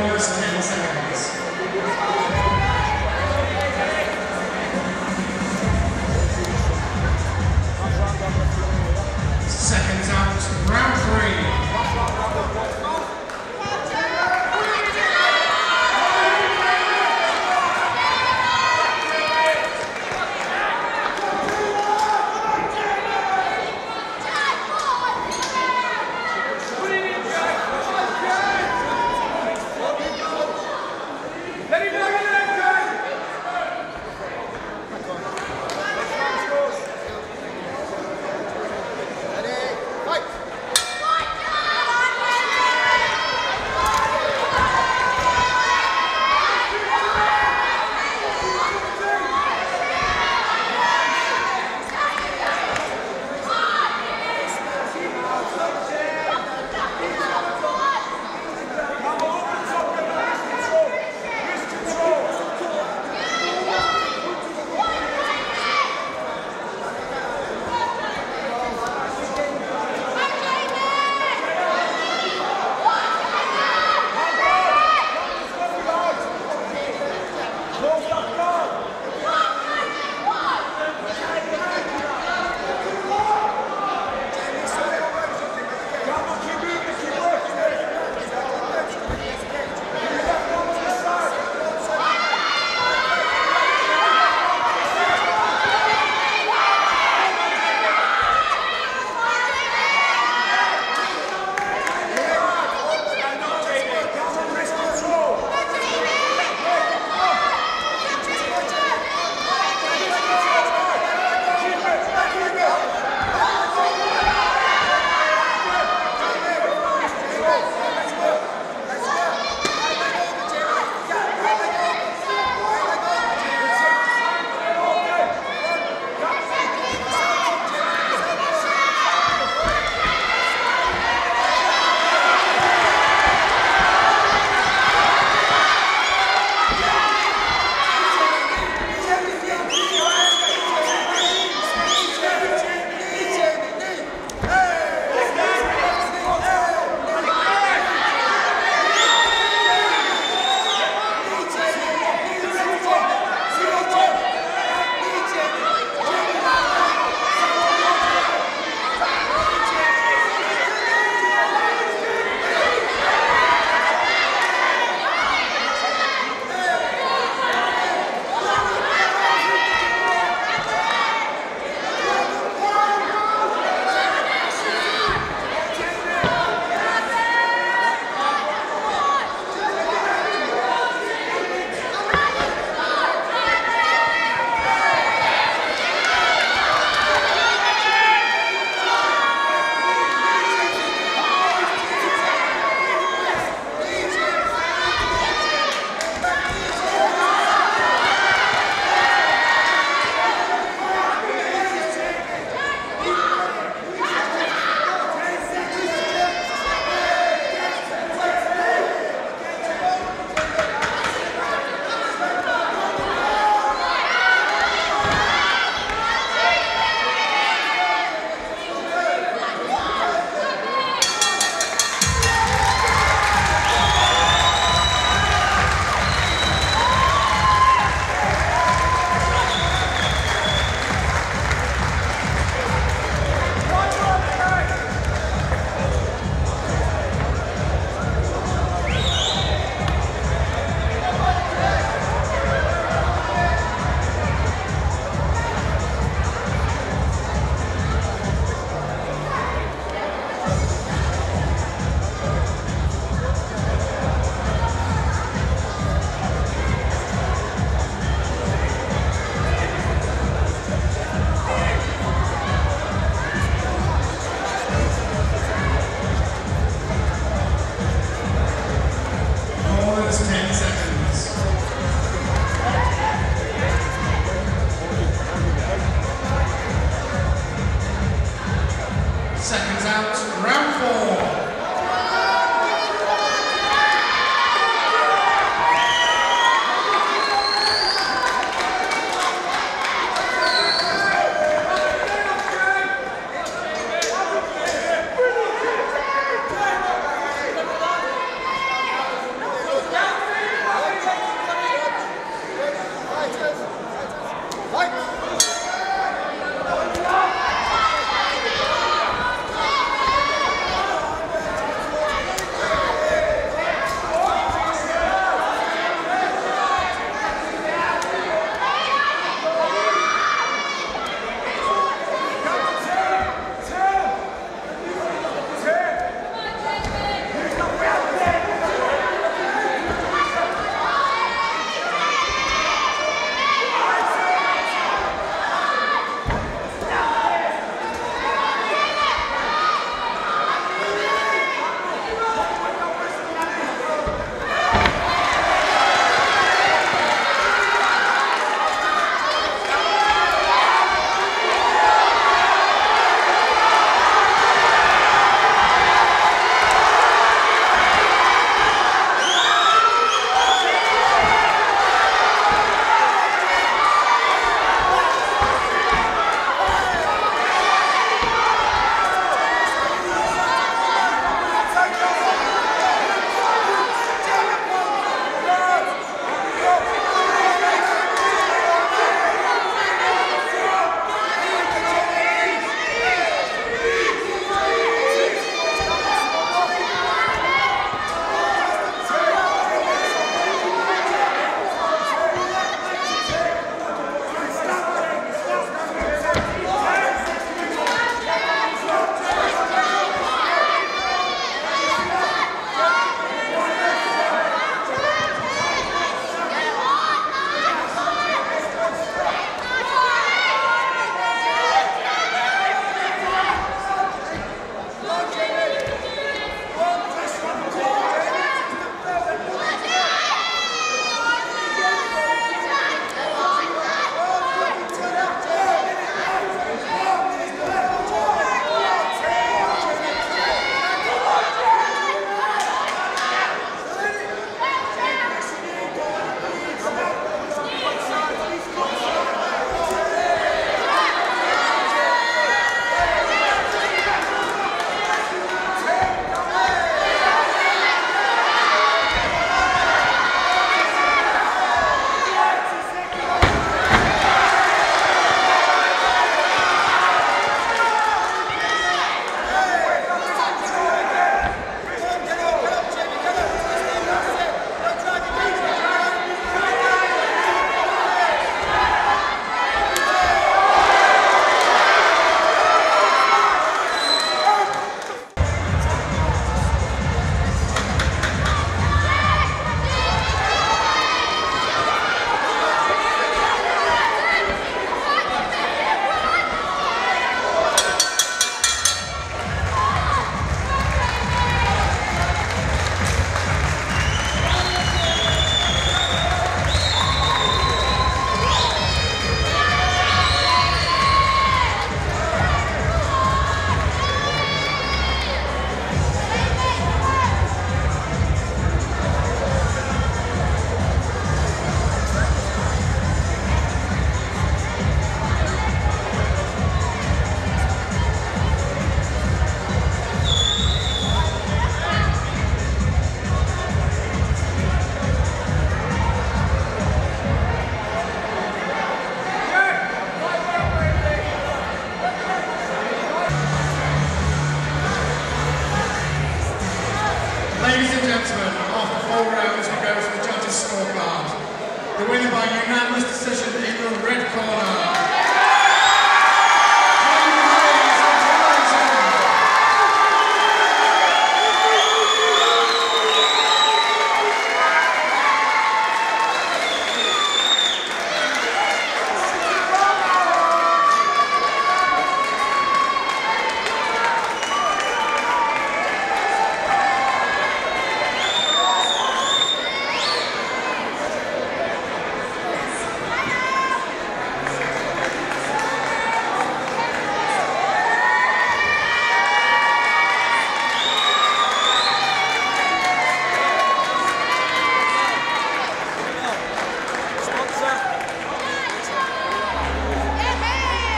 Warriors